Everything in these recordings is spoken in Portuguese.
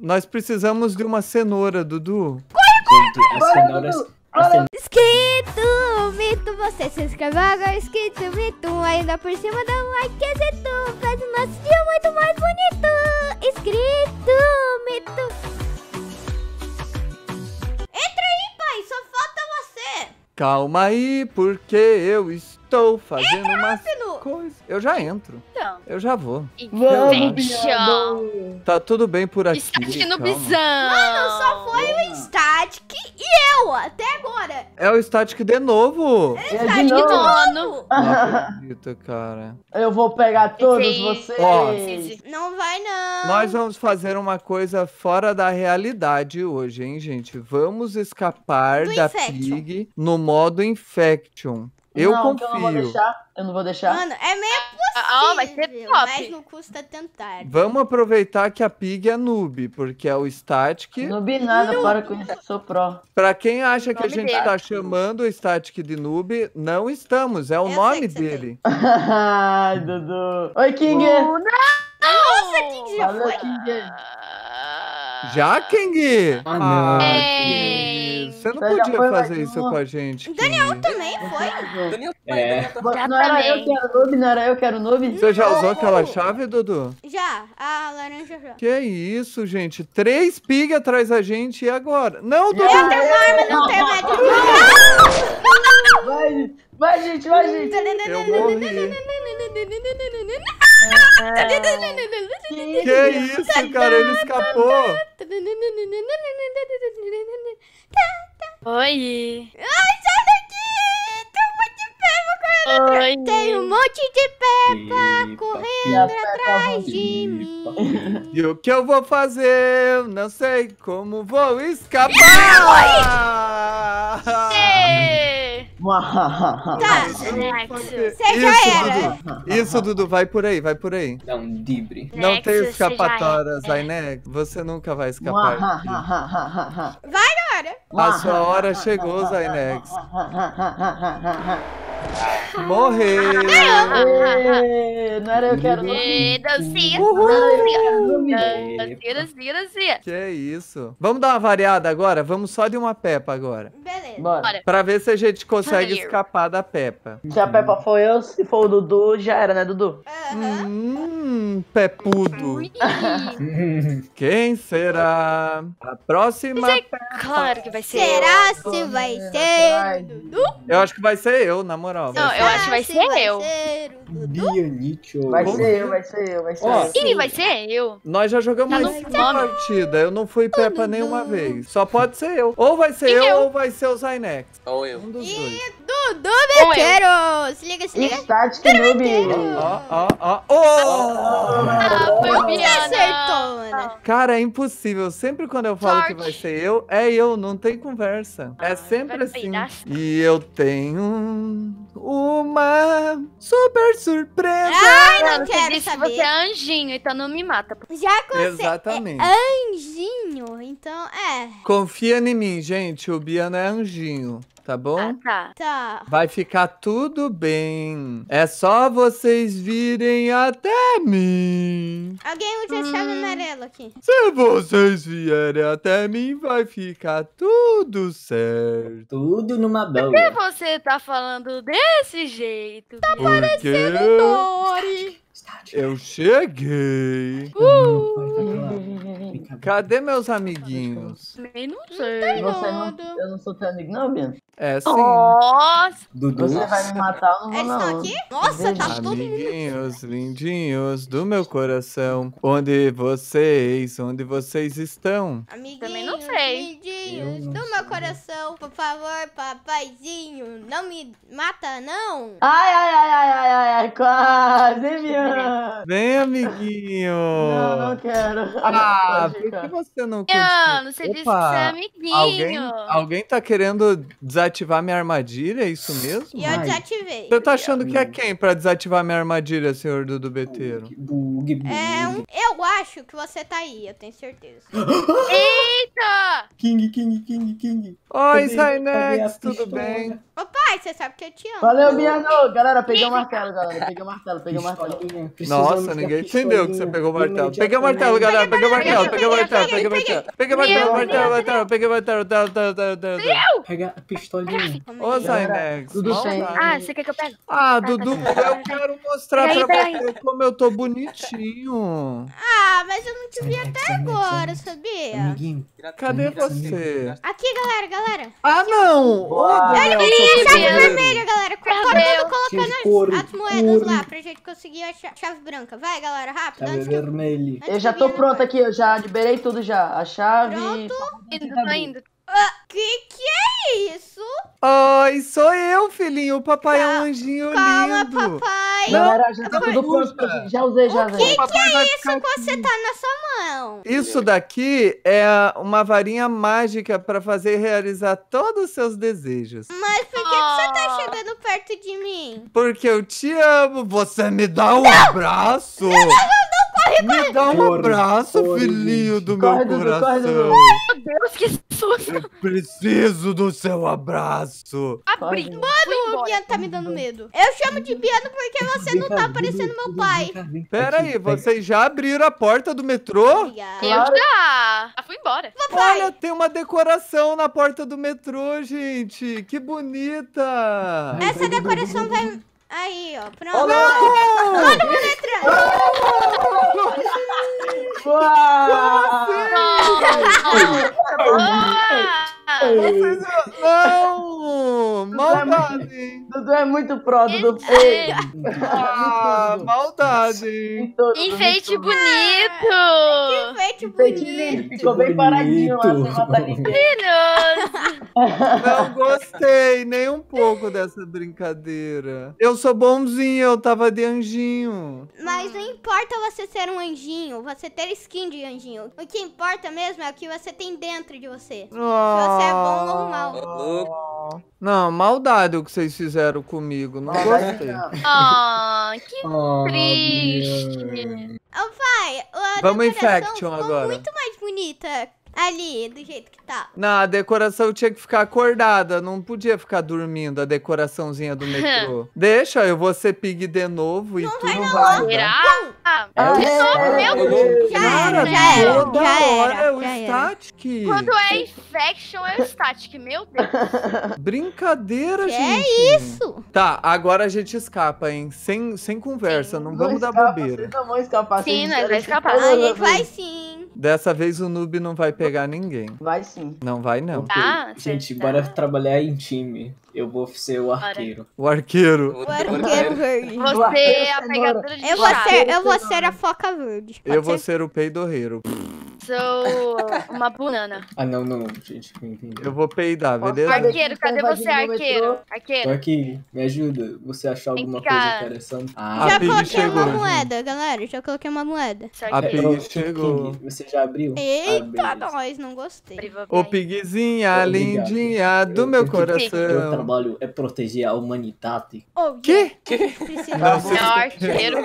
Nós precisamos de uma cenoura, Dudu. Gente, as cenouras. As cenouras Inscrito, mito, você se inscreve agora, inscrito, mito, ainda por cima dá um likezito, faz o nosso dia muito mais bonito. Inscrito, mito. Entra aí, pai, só falta você. Calma aí, porque eu estou fazendo umas Rápido. Coisas. Eu já entro. Então, Eu já vou. Inception. Tá tudo bem por aqui. Static no calma. bisão. Mano, só foi o Static e eu até agora. É o Static de novo. É de Static novo. novo. Não acredito, cara. Eu vou pegar todos Esse- vocês. Ó. Não vai não. Nós vamos fazer uma coisa fora da realidade hoje, hein, gente? Vamos escapar Do da Infection. Pig no modo Infection. Eu não, que eu não vou confio. deixar. Eu não vou deixar. Mano, é meio Ah, vai ser possível, top. mas não custa tentar. Vamos aproveitar que a Pig é noob, porque é o Static. Não vi nada, para com isso, eu sou pró. Pra quem acha que a gente dele. tá chamando o Static de noob, não estamos. É o Eu nome dele. Ai, Dudu. Oi, King. Nossa, King já Valeu, foi. King. Já, King? Ah, não. King, Você não Você já podia foi fazer mais isso uma? com a gente. Daniel King. também foi. Daniel, É. Daniel tá- Não era eu também. que era noob, não era eu que era noob? Você já usou aquela chave, Dudu? Já, a laranja já. Que isso, gente? Três pig atrás da gente e agora? Não, Dudu! Eu tenho uma arma, não tenho médico. Vai, vai, gente, vai, gente. Eu morri. Que isso, cara? Ele escapou. Oi. Ai, sai daqui! Tem um monte de peba correndo. Oi. Tem um monte de peba Epa, correndo epa, atrás de mim. E o que eu vou fazer? Eu Não sei como vou escapar. Ê. Tá, Nexus. você já Isso, era. Dudu. Isso, Dudu. Vai por aí, vai por aí. Dá um dibre. Não Nexus, tem escapatórias, era. Inex. Você nunca vai escapar. aqui. Agora. A sua hora chegou, Zainex. Morreu. Ê, Não era eu que era noob. Ê, Dancinha. Não era eu que era noob. Dancinha, dancinha, dancinha. Que é isso. Vamos dar uma variada agora? Vamos só de uma Peppa agora. Beleza. Bora. Pra ver se a gente consegue Valeu. escapar da Peppa. Se a Peppa for eu, se for o Dudu, já era, né, Dudu? Hum, Pepudo. Quem será a próxima? Claro que vai ser. Será se vai Ai. ser o Dudu? Eu acho que vai ser eu, na moral. Não, Vai eu acho que vai ser se eu. ser o Dudu? Bianicho. Vai ser eu, vai ser eu, vai ser Ó, eu. Ih, vai ser eu. Nós já jogamos mais não uma partida. Eu não fui Peppa nenhuma vez. Só pode ser eu. Ou vai ser E eu, eu? ou vai ser o Zynex. Ou eu. Um dos dois. Dudu Ou eu. Beteiro! Se liga, se liga. Static noob. Ó, ó, ó. Oh! Ah, foi o Você Biana. acertou, Cara, é impossível. Sempre quando eu falo que Sorte. vai ser eu, é eu, não tem conversa. É Ah, sempre vai assim. E eu tenho uma super surpresa. Ai, não você quero que saber. você é anjinho, então não me mata. Já que você Exatamente. é anjinho, então é. Confia em mim, gente. O Biano é anjinho, tá bom? Ah, tá. Tá. Vai ficar tudo bem. É só vocês virem até mim. Alguém usa a chave amarela aqui. Se vocês vierem até mim, vai ficar tudo certo. Tudo numa Por que boa. você tá falando desse jeito? Tá Porque Tori. eu cheguei. Cadê meus amiguinhos? Também não sei. Você não, eu não sou teu amigo, não, Biano? É sim. Nossa! Dudu. Você vai me matar, eu não vou, Eles estão aqui? Nossa, tá todo mundo. Amiguinhos lindinhos do meu coração, onde vocês, onde vocês estão? Amiguinhos, Também não sei. lindinhos do meu coração, por favor, papaizinho, não me mata, não. Ai, ai, ai, ai, ai, ai, ai, quase, Biano? Vem, amiguinho. Não, não quero. Ah, por que você não curte? Mano, você disse que Opa, você é amiguinho. Alguém, alguém tá querendo desativar minha armadilha? É isso mesmo? E eu Ai. desativei. Você tá achando que é quem pra desativar minha armadilha, senhor Dudu Beteiro? Bug, bug. É um... Eu acho que você tá aí, eu tenho certeza. Eita! King, King, King, King. Oi, Zynex, tudo bem? Ô pai, você sabe que eu te amo. Valeu, Biano. Galera, peguei o martelo, galera. Peguei o martelo, peguei o martelo. Nossa, ninguém entendeu que você pegou o martelo. Peguei o martelo, galera. Peguei o martelo, peguei o martelo, peguei, peguei o peguei. martelo. Peguei o martelo, martelo, martelo. Peguei o martelo, martelo, martelo, martelo. Pega a pistolinha. Ô, Zynex. Dudu tem. maldade. Ah, você quer que eu pegue? Ah, Dudu, eu quero mostrar pra você como eu tô bonitinho. Ah, mas eu não te vi até agora, sabia? Amiguinho, Cadê você? Aqui, galera, galera. Ah, não! Ô, Daniel, seu Chave primeiro. vermelha, galera. Todo colocando Gente, couro, as, as moedas couro. lá pra gente conseguir a cha- chave branca. Vai, galera, rápido. chave antes que eu- Eu já tô pronto aqui, eu já liberei tudo já. A chave. Pronto. Indo, tô indo. Que que é isso? Ai, sou eu, filhinho. O papai é um anjinho Calma, lindo. papai. Galera, já tá não tudo pronto. Já usei, já O que, usei. que é isso que você tá na sua mão? Isso daqui é uma varinha mágica pra fazer realizar todos os seus desejos. Mas por que, que você tá Ah. chegando perto de mim? Porque eu te amo. Você me dá um abraço. Me dá um Corre, abraço, corre, filhinho gente. do Corre, meu corre, coração. Meu Deus. Eu preciso do seu abraço. Abri. Fui O. Biano tá me dando medo. Eu chamo de Biano porque você não tá parecendo meu pai. Pera aí, vocês já abriram a porta do metrô? Obrigada. Eu já. Já fui embora. Papai, Olha, tem uma decoração na porta do metrô, gente. Que bonita. Essa Dudu, decoração Dudu, vai... Aí, ó, pronto. Uau! Ah, Não! Dudu é muito pró, Dudu. Ei, Ah, maldade! todo, Enfeite bonito. Enfeite Enfeite lindo, bonito. Ficou bem paradinho lá, sem matar ninguém. Não gostei nem um pouco dessa brincadeira. Eu sou bonzinho, eu tava de anjinho. Mas não importa você ser um anjinho, você ter skin de anjinho. O que importa mesmo é o que você tem dentro de você. Se você é bom ou mal. Não, maldade o que vocês fizeram comigo. Não gostei. Ah, que Ah, triste. Ô pai, a Vamos em Faction agora. muito mais bonita ali, do jeito que tá. Não, a decoração tinha que ficar acordada, não podia ficar dormindo a decoraçãozinha do metrô. Deixa, eu vou ser pig de novo e tudo vai. dar. Será? Ah, É, meu Deus. Já Cara, era, já era, toda já hora era, é o static. Quando é infection, é o static. Meu Deus. Brincadeira, Que é gente. isso? Tá, agora a gente escapa, hein? Sem, sem conversa, não vamos dar escapa, bobeira. Vocês não vão escapar. Sim, nós vai se escapar. A gente vai sim. Dessa vez o noob não vai pegar ninguém. Vai sim. Não vai, não. Ok, Ah, Gente, certo. bora trabalhar em time. Eu vou ser o arqueiro. O arqueiro. O arqueiro verde. Você é a pegadora de Eu vou ser, eu vou ser a foca verde. Eu Pode vou ser? ser o peidorreiro. Sou uma banana. Ah, não, não, gente. Vem, vem. Eu vou peidar, beleza? Arqueiro, cadê você, arqueiro? metrô. Tô Arqueiro. aqui, me ajuda. Você achar alguma coisa interessante? Ah, Já Pig coloquei chegou, uma gente. moeda, galera. Já coloquei uma moeda. A arqueiro. Pig chegou. Você já abriu? Eita, nós, não gostei. Ô, Obrigado. lindinha do Eu- meu eu- Meu coração. trabalho é proteger a humanidade. Oh, Que? Precisa... Não, arqueiro.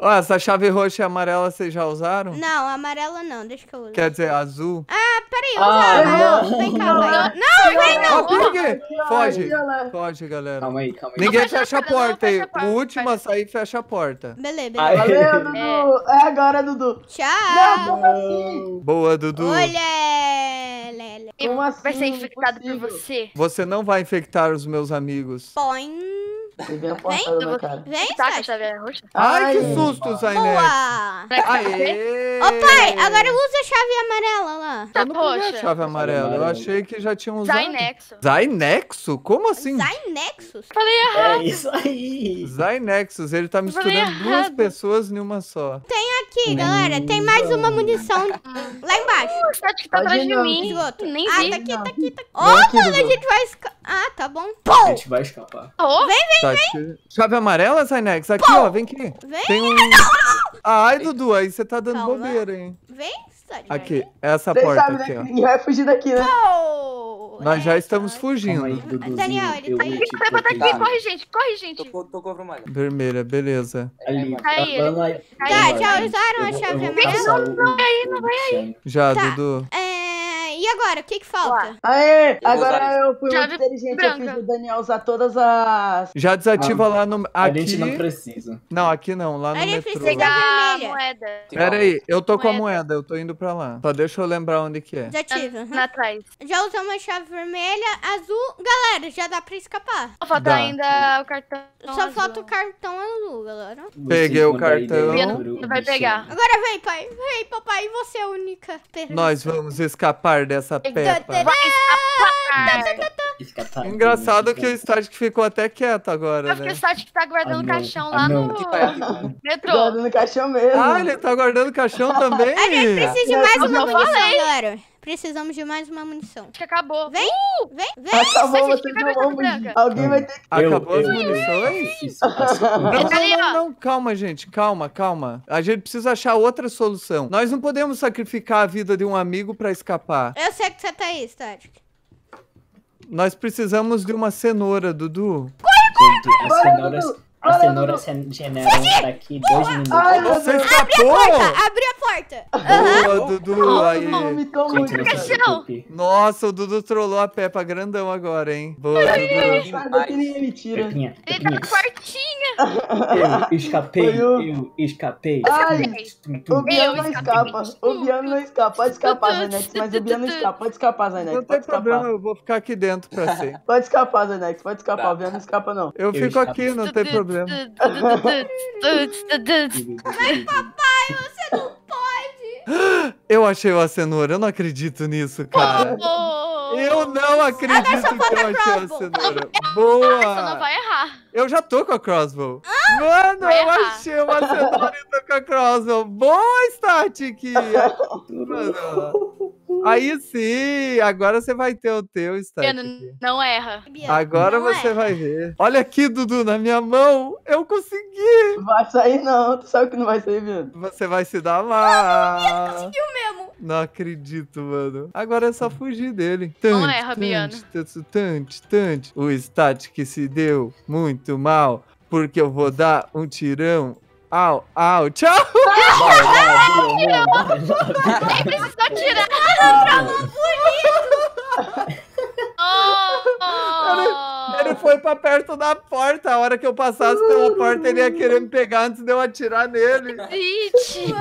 Ó, essa chave roxa e amarela vocês já usaram? Não, amarela não, deixa que eu use. Quer dizer, azul? Peraí, Ah, usa. não. Vem cá, vai. Não, vem não. Pig! Foge! Aí, olha. Foge, galera. Calma aí, calma aí. Ninguém fecha a fecha a porta, não aí. O último a sair fecha a porta. Beleza, beleza. Valeu, Dudu. É agora, Dudu. Tchau. Assim? Boa, Dudu. Olha, Lele. Como assim? Vai ser infectado por você. Você não vai infectar os meus amigos. Põe. A cara. Vem, Tá a Sati. chave roxa? Ai, que susto, Zainex. Boa. Aê! Ô, pai, agora usa a chave amarela lá. Tá Eu não peguei a chave amarela. Eu achei que já tinham usado. Zynexo. Zynexo? Como assim? Zynexus? É isso aí. Zynexus, ele tá misturando falei duas errado. pessoas em uma só. Aqui, galera, tem mais uma munição lá embaixo. O static tá Pode atrás de mim. Esgoto. Nem Ah, vi. tá aqui, tá aqui, tá aqui. Ô, Vem aqui, mano, a gente vai... esca- Ah, tá bom. A Pô, gente vai escapar. Oh, Tá aqui. Chave amarela, Zynex? Aqui, ó, vem aqui. Vem. Tem um. Ai, Dudu, aí você tá dando Calma. bobeira, hein? vem, Sati. Aqui, essa Vocês porta sabem, aqui, né? ó. Ninguém vai fugir daqui, né? Pô. Nós já É, estamos tá. Aí, fugindo. Duduzinho. Daniel, ele eu tá aí. Vai botar aqui, corre, gente, corre, gente. Tocou, tocou vermelho. Vermelha, beleza. Ali, Aí, tá, vai lá. Tá, vai já usaram a chave eu vou amarela? passar o- o- o chão. Já, Tá. Dudu. Agora? O que que falta? Aê, agora eu fui muito Chave inteligente. Eu fiz o Daniel usar todas as. Já desativa lá no. A Aqui. gente não precisa. Não, aqui não, lá no A gente metrô. precisa- Pegar a vermelha. moeda. Pera aí, eu tô com a Moeda. eu tô indo pra lá. Só deixa eu lembrar onde que é. Desativa. Lá atrás. Já usamos a chave vermelha, azul. Galera, já dá pra escapar. Só falta Dá. ainda o cartão. Só azul. falta o cartão azul, galera. Peguei o cartão. Biano vai pegar. Agora vem, pai. Vem, papai. E você é a única. Nós vamos escapar dessa Peppa. Ah, Escapar. Engraçado que o Static ficou até quieto agora, Eu fiquei né? Static que tá guardando Ah, o caixão Ah, lá no metrô. no caixão mesmo. Ah, ele tá guardando caixão também? Precisa de mais Eu uma munição, galera. Precisamos de mais uma munição. Acho que acabou. Vem, vem, vem. Acabou, Gente, vocês fica não vão. Alguém vai ter que. Acabou Eu- as eu- munições? Assim, Não, não, não, não, calma, gente, calma, calma. A gente precisa achar outra solução. Nós não podemos sacrificar a vida de um amigo pra escapar. Eu sei que você tá aí, Static. Nós precisamos de uma cenoura, Dudu. Gente, as cenouras, as cenouras se generam daqui dois minutos. Ai, Você escapou! Abre a porta. Boa, Dudu. Aí. Vomitou muito. Gente, não se Caixão. preocupe. Nossa, o Dudu trollou a Peppa grandão agora, hein? Boa, Dudu. Tira. Pepinha, Ele tá Pepinha, no quartinho. eu escapei, eu escapei. Ai, o. Biano não escapa. O Biano não escapa. Pode escapar, Zanex. Mas o Biano não escapa. Pode escapar, Zanex. Não tem Pode problema, eu vou ficar aqui dentro pra sempre. Pode escapar, Zanex. Pode escapar. O Biano não escapa, não. Eu fico aqui, não tem problema. Eu achei uma cenoura, eu não acredito nisso, cara. Eu não acredito que eu achei a cenoura. Você não Boa! vai errar. Eu já tô com a crossbow. Mano, Vai eu errar. achei uma cenoura e tô com a crossbow. Boa, Static! Mano. Aí sim, agora você vai ter o teu, Static. Biano, não erra. Agora Não você é. vai ver. Olha aqui, Dudu, na minha mão. Eu consegui. Vai sair, não. Tu sabe que não vai sair, Biano. Você vai se dar mal. Conseguiu mesmo. Não acredito, mano. Agora é só fugir dele. Não Tante, erra, Biano. tante, tante, tante. O Static se deu muito mal, porque eu vou dar um tirão. Au, au, tchau! Vai, vai, Biano, vai, vai. Nem precisou tirar. Oh! Ele foi pra perto da porta. A hora que eu passasse pela porta, ele ia querer me pegar antes de eu atirar nele. Gente.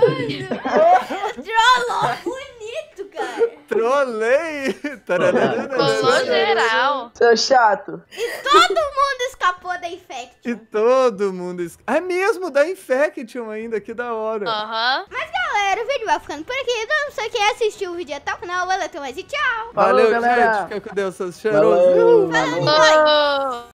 Trollou bonito, cara. Trolei! Colou geral. Seu chato. Todo mundo escapou da infect. E todo mundo. es- É mesmo, da Infection ainda, que da hora. Aham. Galera, o vídeo vai ficando por aqui. Então, se você quer assistir o vídeo até o final, valeu, até mais e tchau. Valeu, Falou, galera. gente. Fica com Deus, seus cheirosos. Valeu. Falou. Oh.